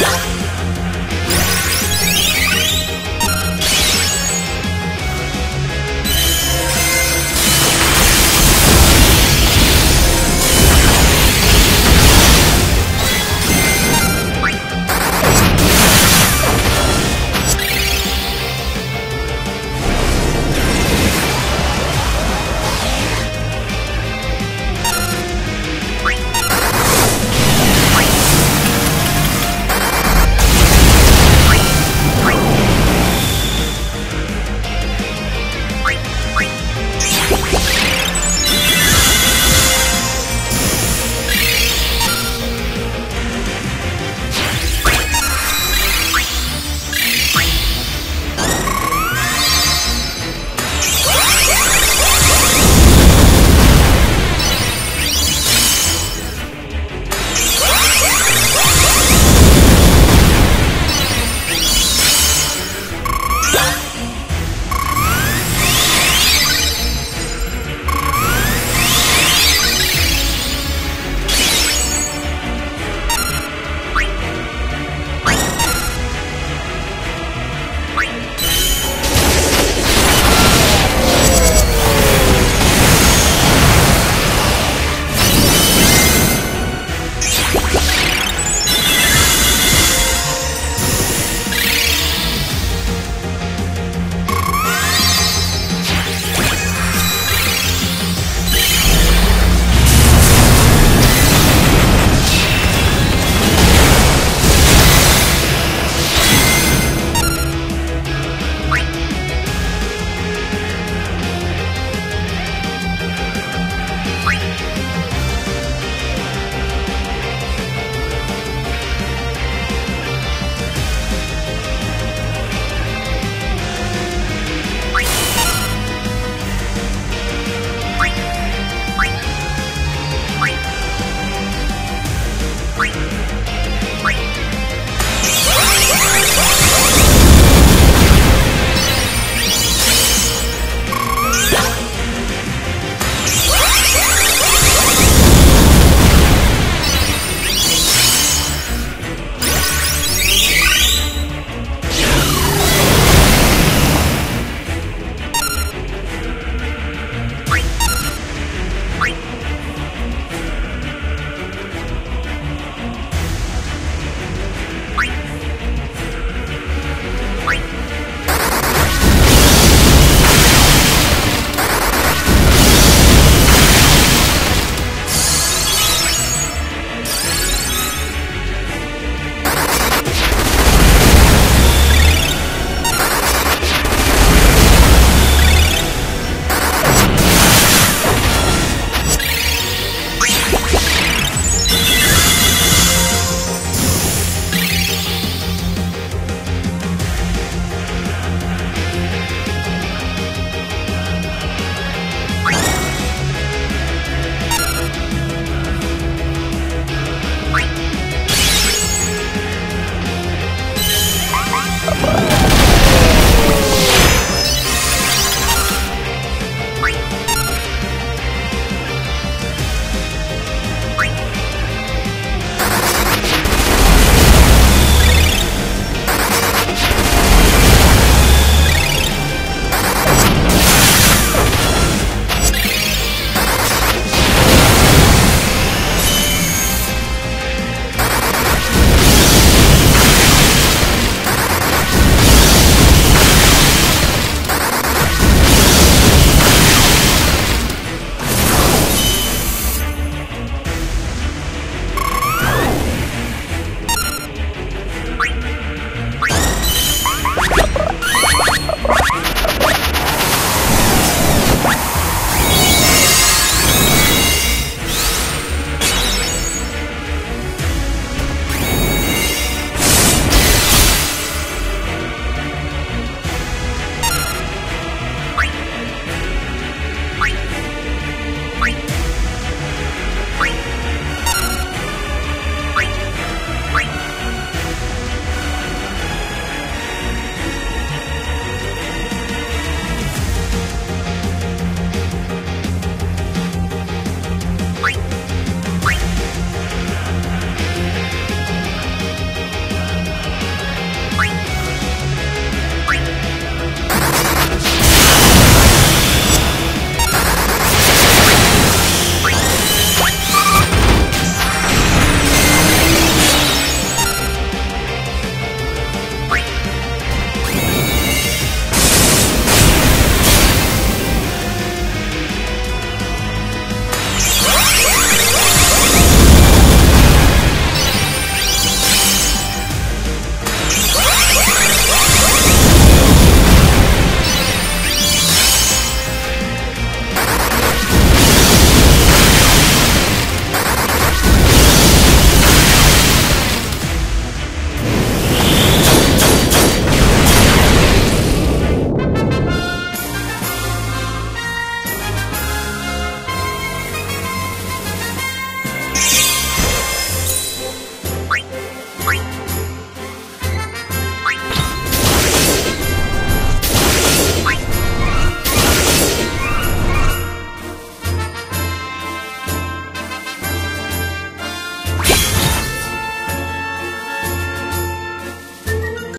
Yeah.